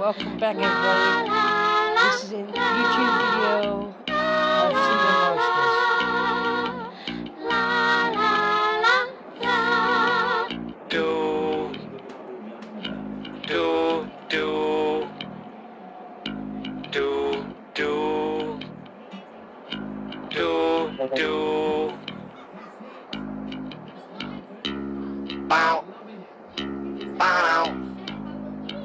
Welcome back, everybody. This is a YouTube video of Singing Monsters. Do, do, do, do, do, do, do.